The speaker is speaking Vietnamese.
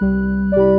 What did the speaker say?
Música